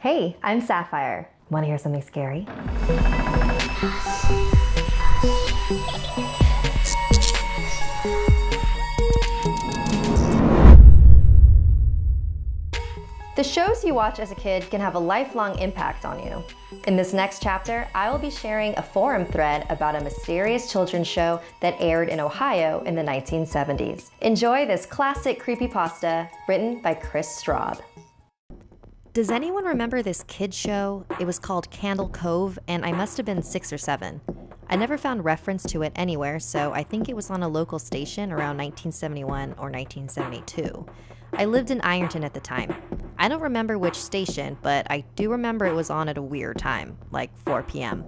Hey, I'm Sapphire. Want to hear something scary? The shows you watch as a kid can have a lifelong impact on you. In this next chapter, I will be sharing a forum thread about a mysterious children's show that aired in Ohio in the 1970s. Enjoy this classic creepypasta written by Kris Straub. Does anyone remember this kid show? It was called Candle Cove, and I must have been six or seven. I never found reference to it anywhere, so I think it was on a local station around 1971 or 1972. I lived in Ironton at the time. I don't remember which station, but I do remember it was on at a weird time, like 4 p.m.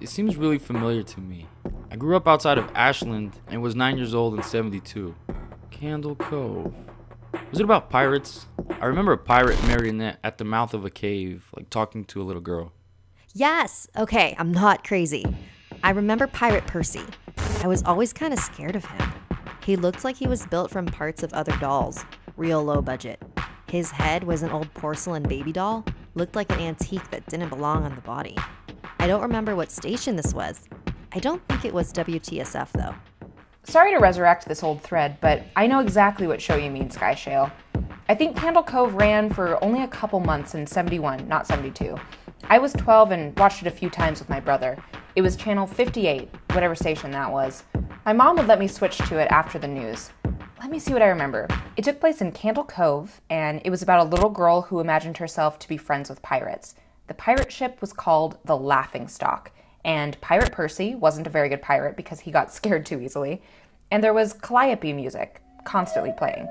It seems really familiar to me. I grew up outside of Ashland and was 9 years old in 72. Candle Cove. Was it about pirates? I remember a pirate marionette at the mouth of a cave, like talking to a little girl. Yes! Okay, I'm not crazy. I remember Pirate Percy. I was always kind of scared of him. He looked like he was built from parts of other dolls, real low budget. His head was an old porcelain baby doll, looked like an antique that didn't belong on the body. I don't remember what station this was. I don't think it was WTSF though. Sorry to resurrect this old thread, but I know exactly what show you mean, Sky Shale. I think Candle Cove ran for only a couple months in 71, not 72. I was 12 and watched it a few times with my brother. It was channel 58, whatever station that was. My mom would let me switch to it after the news. Let me see what I remember. It took place in Candle Cove, and it was about a little girl who imagined herself to be friends with pirates. The pirate ship was called the Laughing Stock, and Pirate Percy wasn't a very good pirate because he got scared too easily. And there was calliope music constantly playing.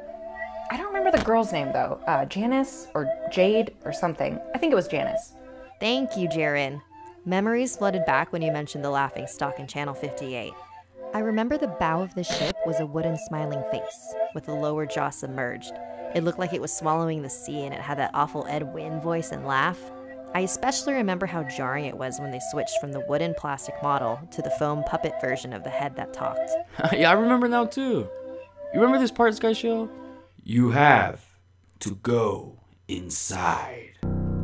I don't remember the girl's name though. Uh, Janice or Jade or something. I think it was Janice. Thank you, Jaren. Memories flooded back when you mentioned the laughing stock in Channel 58. I remember the bow of the ship was a wooden smiling face, with the lower jaw submerged. It looked like it was swallowing the sea and it had that awful Ed Wynn voice and laugh. I especially remember how jarring it was when they switched from the wooden plastic model to the foam puppet version of the head that talked. yeah, I remember now too. You remember this part, Sky Shale? You have to go inside.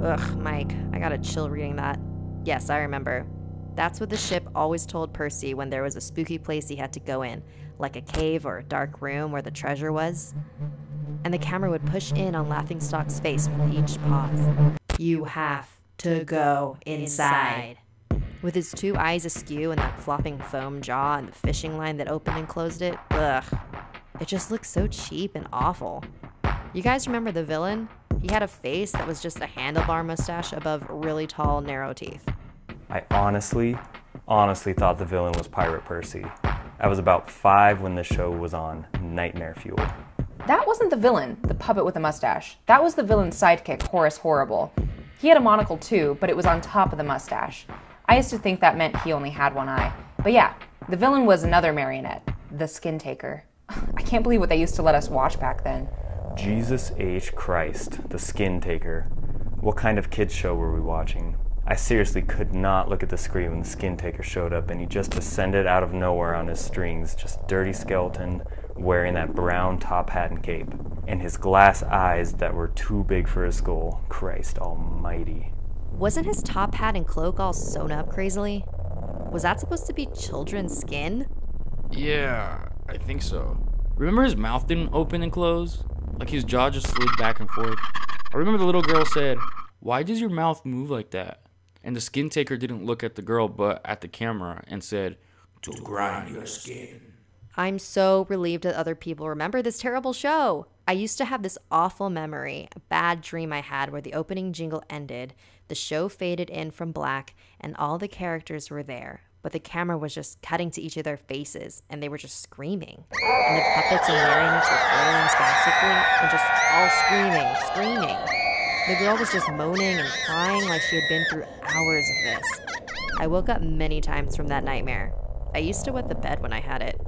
Ugh, Mike, I got a chill reading that. Yes, I remember. That's what the ship always told Percy when there was a spooky place he had to go in, like a cave or a dark room where the treasure was. And the camera would push in on Laughingstock's face with each pause. You have to go inside. With his two eyes askew and that flopping foam jaw and the fishing line that opened and closed it, ugh. It just looked so cheap and awful. You guys remember the villain? He had a face that was just a handlebar mustache above really tall, narrow teeth. I honestly, honestly thought the villain was Pirate Percy. I was about five when the show was on Nightmare Fuel. That wasn't the villain, the puppet with the mustache. That was the villain's sidekick, Horace Horrible. He had a monocle too, but it was on top of the mustache. I used to think that meant he only had one eye. But yeah, the villain was another marionette, the Skin Taker. I can't believe what they used to let us watch back then. Jesus H. Christ, the Skin Taker. What kind of kids show were we watching? I seriously could not look at the screen when the skin taker showed up and he just descended out of nowhere on his strings, just dirty skeleton, wearing that brown top hat and cape, and his glass eyes that were too big for his skull. Christ almighty. Wasn't his top hat and cloak all sewn up crazily? Was that supposed to be children's skin? Yeah, I think so. Remember his mouth didn't open and close? Like his jaw just slid back and forth? I remember the little girl said, Why does your mouth move like that? And the skin taker didn't look at the girl but at the camera and said, To grind your skin. I'm so relieved that other people remember this terrible show. I used to have this awful memory, a bad dream I had where the opening jingle ended, the show faded in from black, and all the characters were there, but the camera was just cutting to each of their faces, and they were just screaming. And the puppets and marionettes were spastically, and just all screaming, screaming. The girl was just moaning and crying like she had been through hours of this. I woke up many times from that nightmare. I used to wet the bed when I had it.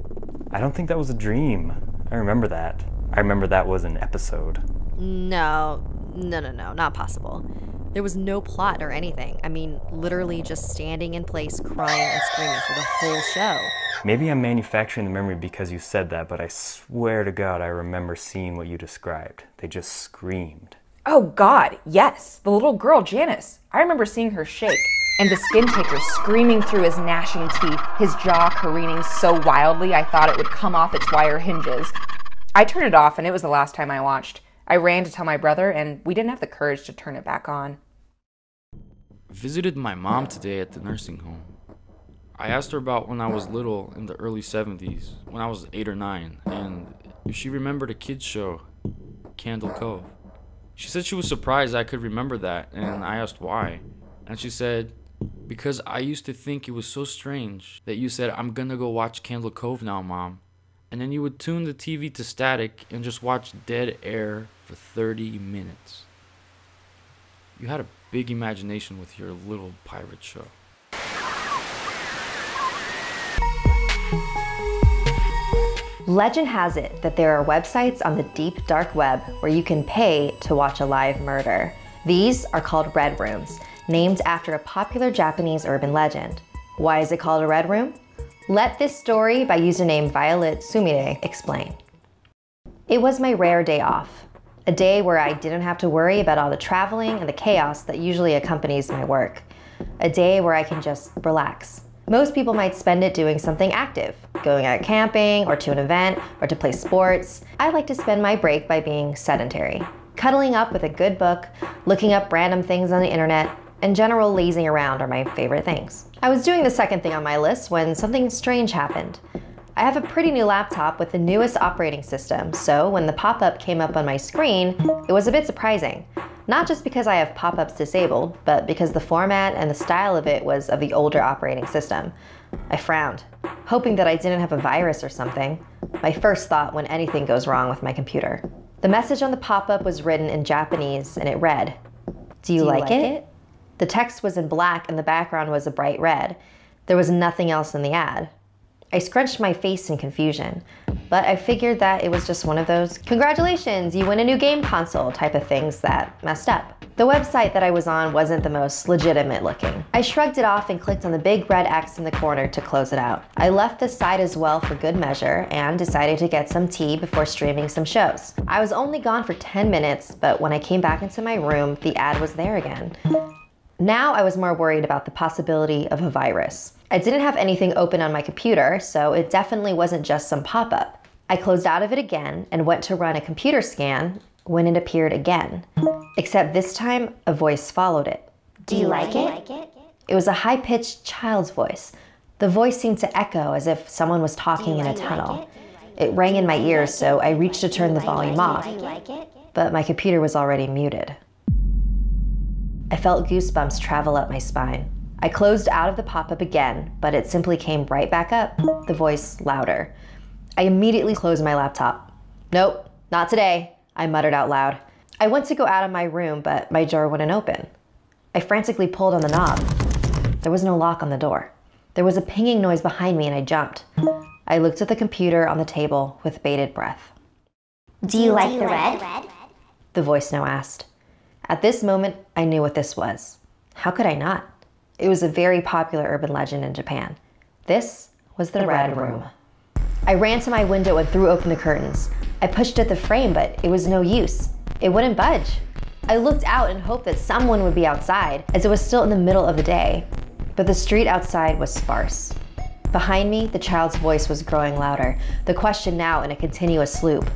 I don't think that was a dream. I remember that. I remember that was an episode. No, no, no, no, not possible. There was no plot or anything. I mean, literally just standing in place, crying and screaming for the whole show. Maybe I'm manufacturing the memory because you said that, but I swear to God I remember seeing what you described. They just screamed. Oh God, yes, the little girl Janice. I remember seeing her shake, and the skin taker screaming through his gnashing teeth, his jaw careening so wildly I thought it would come off its wire hinges. I turned it off, and it was the last time I watched. I ran to tell my brother, and we didn't have the courage to turn it back on. Visited my mom today at the nursing home. I asked her about when I was little in the early 70s, when I was 8 or 9, and if she remembered a kids show, Candle Cove. She said she was surprised I could remember that, and I asked why. And she said, Because I used to think it was so strange that you said, I'm gonna go watch Candle Cove now, mom. And then you would tune the TV to static and just watch dead air for 30 minutes. You had a big imagination with your little pirate show. Legend has it that there are websites on the deep dark web where you can pay to watch a live murder. These are called red rooms, named after a popular Japanese urban legend. Why is it called a red room? Let this story by username Violet Sumire explain. It was my rare day off, a day where I didn't have to worry about all the traveling and the chaos that usually accompanies my work, a day where I can just relax. Most people might spend it doing something active, going out camping or to an event or to play sports. I like to spend my break by being sedentary, cuddling up with a good book, looking up random things on the internet, and general lazing around are my favorite things. I was doing the second thing on my list when something strange happened. I have a pretty new laptop with the newest operating system, so when the pop-up came up on my screen, it was a bit surprising. Not just because I have pop-ups disabled, but because the format and the style of it was of the older operating system. I frowned, hoping that I didn't have a virus or something. My first thought when anything goes wrong with my computer. The message on the pop-up was written in Japanese and it read, Do you, Do you like, like it? it? The text was in black and the background was a bright red. There was nothing else in the ad. I scrunched my face in confusion, but I figured that it was just one of those congratulations, you win a new game console type of things that messed up. The website that I was on wasn't the most legitimate looking. I shrugged it off and clicked on the big red X in the corner to close it out. I left the site as well for good measure and decided to get some tea before streaming some shows. I was only gone for 10 minutes, but when I came back into my room, the ad was there again. Now I was more worried about the possibility of a virus. I didn't have anything open on my computer, so it definitely wasn't just some pop-up. I closed out of it again and went to run a computer scan when it appeared again. Except this time, a voice followed it. Do you like it? It was a high-pitched child's voice. The voice seemed to echo as if someone was talking in a tunnel. It rang in my ears, so I reached to turn the volume off, but my computer was already muted. I felt goosebumps travel up my spine. I closed out of the pop up again, but it simply came right back up, the voice louder. I immediately closed my laptop. Nope, not today, I muttered out loud. I went to go out of my room, but my door wouldn't open. I frantically pulled on the knob. There was no lock on the door. There was a pinging noise behind me and I jumped. I looked at the computer on the table with bated breath. Do you like the red? The voice now asked. At this moment, I knew what this was. How could I not? It was a very popular urban legend in Japan. This was the, the Red, Red room. room. I ran to my window and threw open the curtains. I pushed at the frame, but it was no use. It wouldn't budge. I looked out and hoped that someone would be outside, as it was still in the middle of the day. But the street outside was sparse. Behind me, the child's voice was growing louder, the question now in a continuous loop.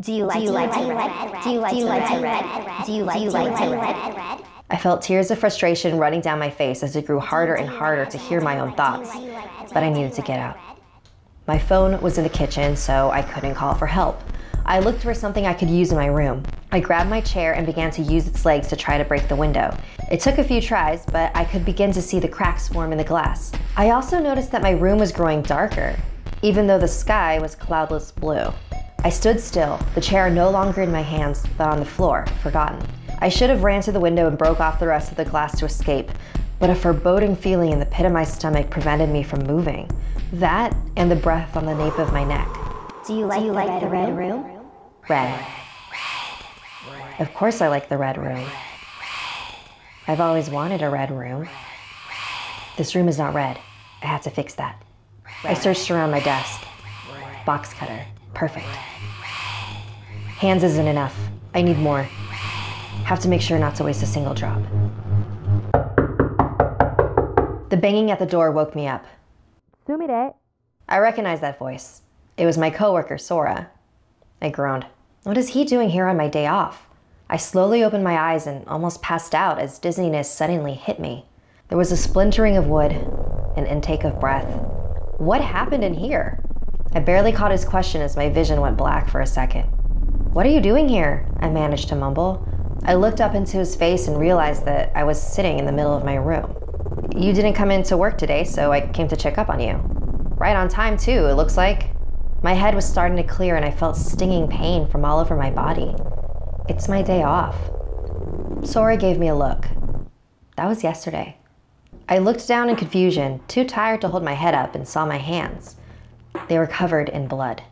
Do you like, to red? do you like to red? Do you like to red? Do you like to red? I felt tears of frustration running down my face as it grew harder and harder to hear my own thoughts, but I needed to get out. My phone was in the kitchen, so I couldn't call for help. I looked for something I could use in my room. I grabbed my chair and began to use its legs to try to break the window. It took a few tries, but I could begin to see the cracks form in the glass. I also noticed that my room was growing darker, even though the sky was cloudless blue. I stood still, the chair no longer in my hands, but on the floor, forgotten. I should have ran to the window and broke off the rest of the glass to escape, but a foreboding feeling in the pit of my stomach prevented me from moving. That and the breath on the nape of my neck. Do you like, Do you the, like red the red room? room? Red. Of course I like the red room. I've always wanted a red room. This room is not red. I have to fix that. I searched around my desk. Box cutter. Perfect. Hands isn't enough. I need more. Have to make sure not to waste a single drop. The banging at the door woke me up. Sumire. I recognized that voice. It was my coworker, Sora. I groaned. What is he doing here on my day off? I slowly opened my eyes and almost passed out as dizziness suddenly hit me. There was a splintering of wood, an intake of breath. What happened in here? I barely caught his question as my vision went black for a second. What are you doing here? I managed to mumble. I looked up into his face and realized that I was sitting in the middle of my room. You didn't come in to work today, so I came to check up on you. Right on time, too, it looks like. My head was starting to clear and I felt stinging pain from all over my body. It's my day off. Sora gave me a look. That was yesterday. I looked down in confusion, too tired to hold my head up, and saw my hands. They were covered in blood.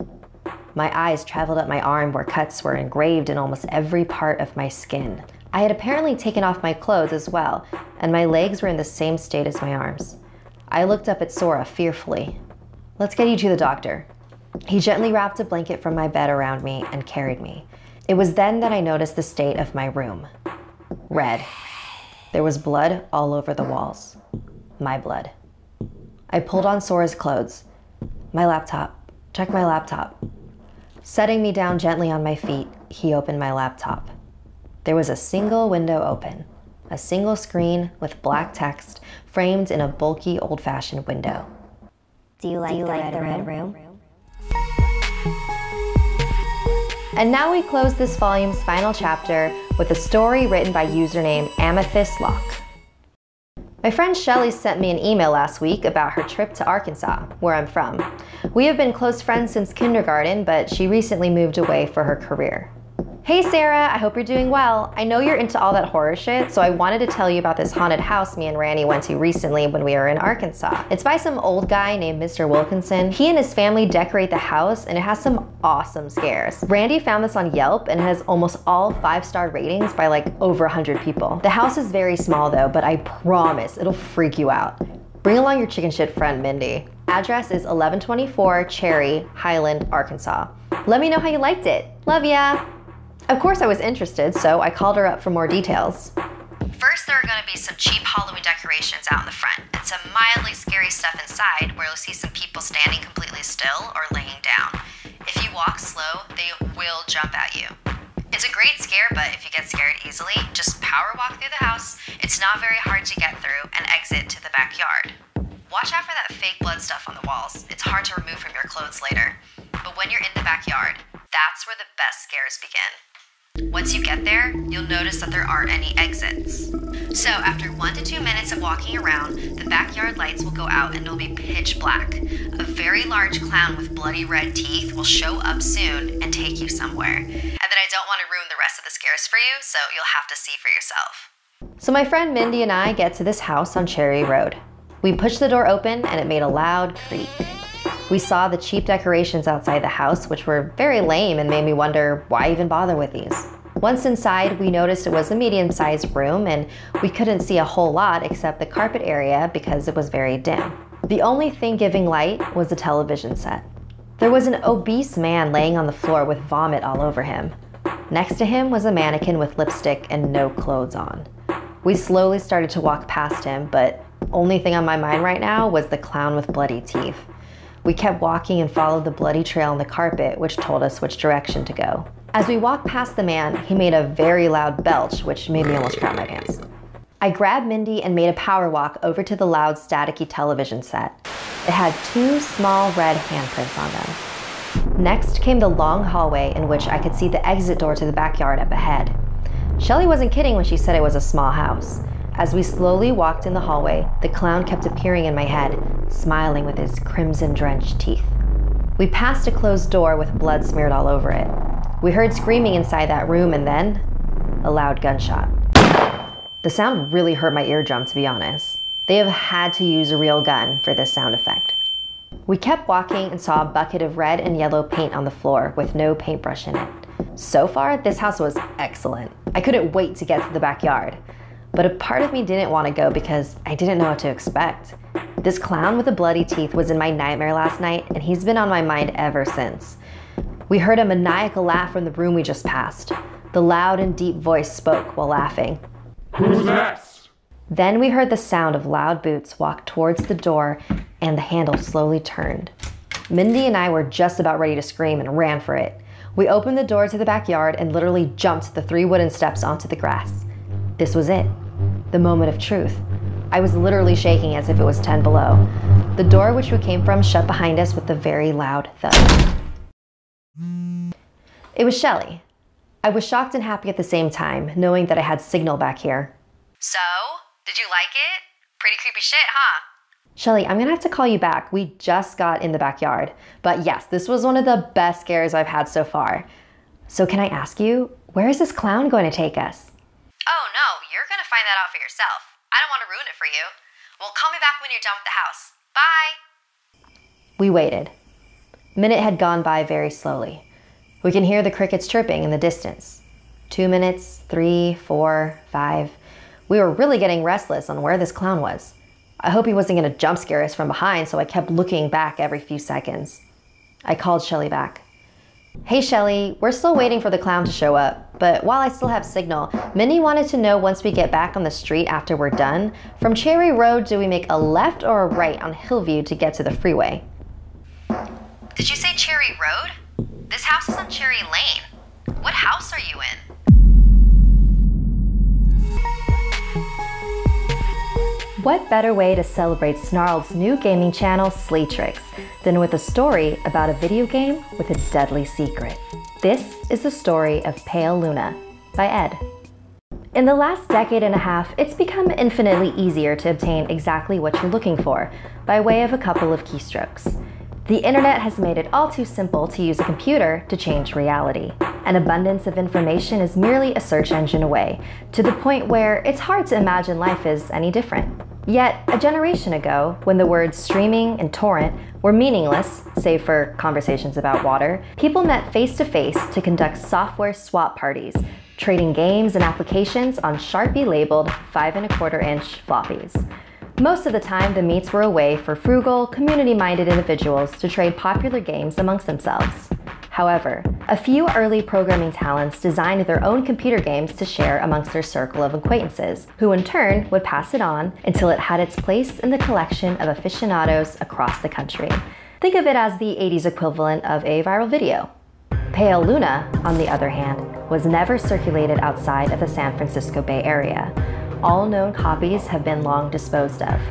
My eyes traveled up my arm where cuts were engraved in almost every part of my skin. I had apparently taken off my clothes as well, and my legs were in the same state as my arms. I looked up at Sora fearfully. Let's get you to the doctor. He gently wrapped a blanket from my bed around me and carried me. It was then that I noticed the state of my room red. There was blood all over the walls. My blood. I pulled on Sora's clothes. My laptop. Check my laptop. Setting me down gently on my feet, he opened my laptop. There was a single window open, a single screen with black text framed in a bulky old fashioned window. Do you like, Do you the, like red the red room? And now we close this volume's final chapter with a story written by username Amethystlocke. My friend Shelly sent me an email last week about her trip to Arkansas, where I'm from. We have been close friends since kindergarten, but she recently moved away for her career. Hey Sarah, I hope you're doing well. I know you're into all that horror shit, so I wanted to tell you about this haunted house me and Randy went to recently when we were in Arkansas. It's by some old guy named Mr. Wilkinson. He and his family decorate the house and it has some awesome scares. Randy found this on Yelp and has almost all five star ratings by like over 100 people. The house is very small though, but I promise it'll freak you out. Bring along your chicken shit friend Mindy. Address is 1124 Cherry, Highland, Arkansas. Let me know how you liked it. Love ya! Of course, I was interested, so I called her up for more details. First, there are going to be some cheap Halloween decorations out in the front, and some mildly scary stuff inside where you'll see some people standing completely still or laying down. If you walk slow, they will jump at you. It's a great scare, but if you get scared easily, just power walk through the house. It's not very hard to get through and exit to the backyard. Watch out for that fake blood stuff on the walls. It's hard to remove from your clothes later. But when you're in the backyard, that's where the best scares begin. Once you get there, you'll notice that there aren't any exits. So, after one to two minutes of walking around, the backyard lights will go out and it'll be pitch black. A very large clown with bloody red teeth will show up soon and take you somewhere. And then I don't want to ruin the rest of the scares for you, so you'll have to see for yourself. So, my friend Mindy and I get to this house on Cherry Road. We push the door open and it made a loud creak. We saw the cheap decorations outside the house, which were very lame and made me wonder why even bother with these. Once inside, we noticed it was a medium sized room and we couldn't see a whole lot except the carpet area because it was very dim. The only thing giving light was the television set. There was an obese man laying on the floor with vomit all over him. Next to him was a mannequin with lipstick and no clothes on. We slowly started to walk past him, but only thing on my mind right now was the clown with bloody teeth. We kept walking and followed the bloody trail on the carpet, which told us which direction to go. As we walked past the man, he made a very loud belch, which made me almost crap my pants. I grabbed Mindy and made a power walk over to the loud, staticky television set. It had two small red handprints on them. Next came the long hallway in which I could see the exit door to the backyard up ahead. Shelly wasn't kidding when she said it was a small house. As we slowly walked in the hallway, the clown kept appearing in my head, smiling with his crimson drenched teeth. We passed a closed door with blood smeared all over it. We heard screaming inside that room and then a loud gunshot. The sound really hurt my eardrum, to be honest. They have had to use a real gun for this sound effect. We kept walking and saw a bucket of red and yellow paint on the floor with no paintbrush in it. So far, this house was excellent. I couldn't wait to get to the backyard. But a part of me didn't want to go because I didn't know what to expect. This clown with the bloody teeth was in my nightmare last night, and he's been on my mind ever since. We heard a maniacal laugh from the room we just passed. The loud and deep voice spoke while laughing. Who's this? Then we heard the sound of loud boots walk towards the door and the handle slowly turned. Mindy and I were just about ready to scream and ran for it. We opened the door to the backyard and literally jumped the three wooden steps onto the grass. This was it. The moment of truth. I was literally shaking as if it was 10 below. The door which we came from shut behind us with a very loud thud. It was Shelly. I was shocked and happy at the same time, knowing that I had signal back here. So, did you like it? Pretty creepy shit, huh? Shelly, I'm gonna have to call you back. We just got in the backyard. But yes, this was one of the best scares I've had so far. So, can I ask you, where is this clown going to take us? You're gonna find that out for yourself. I don't want to ruin it for you. Well, call me back when you're done with the house. Bye! We waited. Minute had gone by very slowly. We can hear the crickets chirping in the distance. Two minutes, three, four, five. We were really getting restless on where this clown was. I hope he wasn't going to jump scare us from behind, so I kept looking back every few seconds. I called Shelly back. Hey Shelly, we're still waiting for the clown to show up, but while I still have signal, Minnie wanted to know once we get back on the street after we're done, from Cherry Road do we make a left or a right on Hillview to get to the freeway? Did you say Cherry Road? This house is on Cherry Lane. What house are you in? What better way to celebrate Snarled's new gaming channel, Slaytrix, than with a story about a video game with a deadly secret? This is the story of Pale Luna by Ed. In the last decade and a half, it's become infinitely easier to obtain exactly what you're looking for by way of a couple of keystrokes. The internet has made it all too simple to use a computer to change reality. An abundance of information is merely a search engine away, to the point where it's hard to imagine life is any different. Yet, a generation ago, when the words streaming and torrent were meaningless, save for conversations about water, people met face to face to conduct software swap parties, trading games and applications on Sharpie labeled 5 and a quarter inch floppies. Most of the time, the meets were a way for frugal, community minded individuals to trade popular games amongst themselves. However, a few early programming talents designed their own computer games to share amongst their circle of acquaintances, who in turn would pass it on until it had its place in the collection of aficionados across the country. Think of it as the 80s equivalent of a viral video. Pale Luna, on the other hand, was never circulated outside of the San Francisco Bay Area. All known copies have been long disposed of.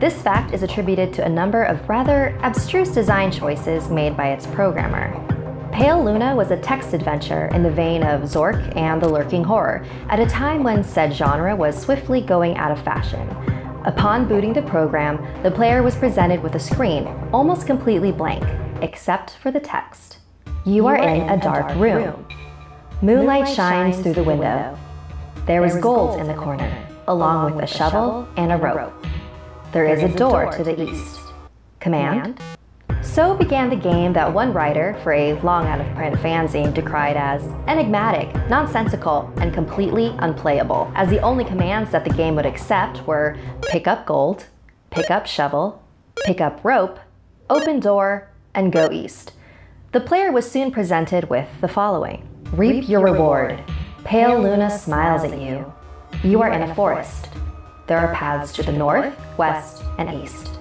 This fact is attributed to a number of rather abstruse design choices made by its programmer. Pale Luna was a text adventure in the vein of Zork and The Lurking Horror, at a time when said genre was swiftly going out of fashion. Upon booting the program, the player was presented with a screen almost completely blank, except for the text. You, are, in, a dark, room. Moonlight, shines through the window. There is gold in the corner, along with a shovel and a rope. There is a door to the east. Command so began the game that one writer for a long out of print fanzine decried as enigmatic, nonsensical, and completely unplayable, as the only commands that the game would accept were pick up gold, pick up shovel, pick up rope, open door, and go east. The player was soon presented with the following Reap your reward. Pale Luna smiles at you. You are in a forest. There are paths to the north, west, and east.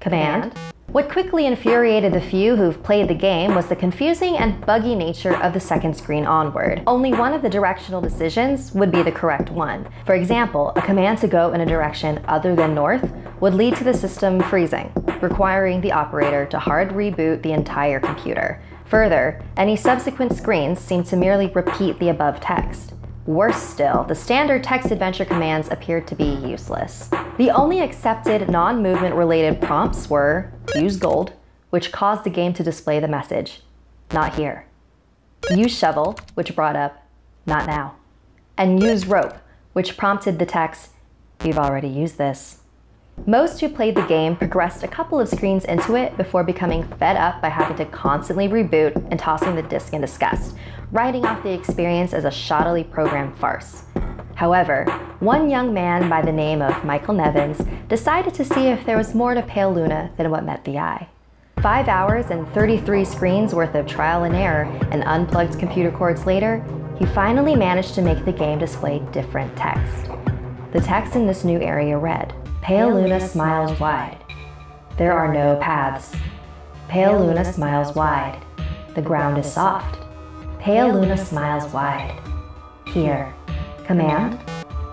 Command what quickly infuriated the few who've played the game was the confusing and buggy nature of the second screen onward. Only one of the directional decisions would be the correct one. For example, a command to go in a direction other than north would lead to the system freezing, requiring the operator to hard reboot the entire computer. Further, any subsequent screens seem to merely repeat the above text. Worse still, the standard text adventure commands appeared to be useless. The only accepted non-movement related prompts were use gold, which caused the game to display the message, not here. Use shovel, which brought up, not now. And use rope, which prompted the text, you've already used this. Most who played the game progressed a couple of screens into it before becoming fed up by having to constantly reboot and tossing the disc in disgust, writing off the experience as a shoddily programmed farce. However, one young man by the name of Michael Nevins decided to see if there was more to Pale Luna than what met the eye. Five hours and 33 screens worth of trial and error and unplugged computer cords later, he finally managed to make the game display different text. The text in this new area read, Pale Luna smiles wide. There are no paths. Pale Luna smiles wide. The ground is soft. Pale Luna smiles wide. Here. Command?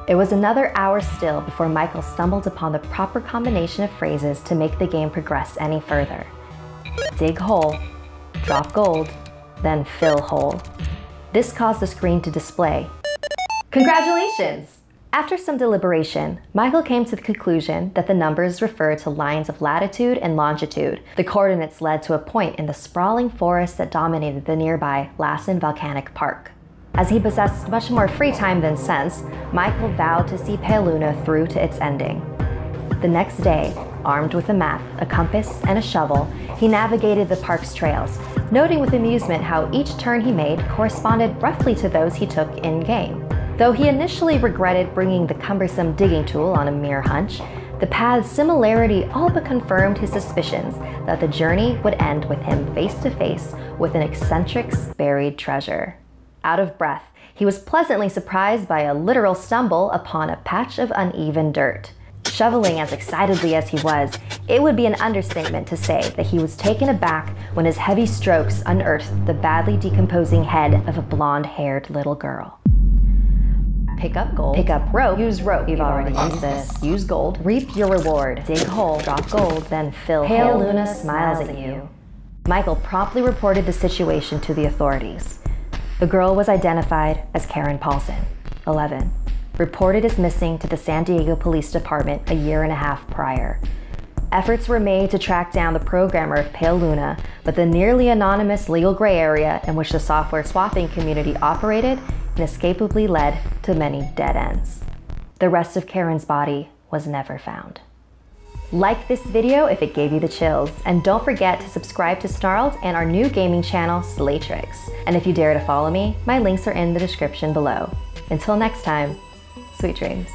It was another hour still before Michael stumbled upon the proper combination of phrases to make the game progress any further. Dig hole, drop gold, then fill hole. This caused the screen to display. Congratulations! After some deliberation, Michael came to the conclusion that the numbers refer to lines of latitude and longitude. The coordinates led to a point in the sprawling forest that dominated the nearby Lassen Volcanic Park. As he possessed much more free time than sense, Michael vowed to see Pale Luna through to its ending. The next day, armed with a map, a compass, and a shovel, he navigated the park's trails, noting with amusement how each turn he made corresponded roughly to those he took in game. Though he initially regretted bringing the cumbersome digging tool on a mere hunch, the path's similarity all but confirmed his suspicions that the journey would end with him face to face with an eccentric's buried treasure. Out of breath, he was pleasantly surprised by a literal stumble upon a patch of uneven dirt. Shoveling as excitedly as he was, it would be an understatement to say that he was taken aback when his heavy strokes unearthed the badly decomposing head of a blonde haired little girl. Pick up gold. Pick up rope. Use rope. You've already used this. Use gold. Reap your reward. Dig hole. Drop gold. Then fill Pale hole. Luna smiles at you. Michael promptly reported the situation to the authorities. The girl was identified as Karen Paulson, 11, reported as missing to the San Diego Police Department a year and a half prior. Efforts were made to track down the programmer of Pale Luna, but the nearly anonymous legal gray area in which the software swapping community operated inescapably led to many dead ends. The rest of Karen's body was never found. Like this video if it gave you the chills, and don't forget to subscribe to Snarled and our new gaming channel, Slaytrix. And if you dare to follow me, my links are in the description below. Until next time, sweet dreams.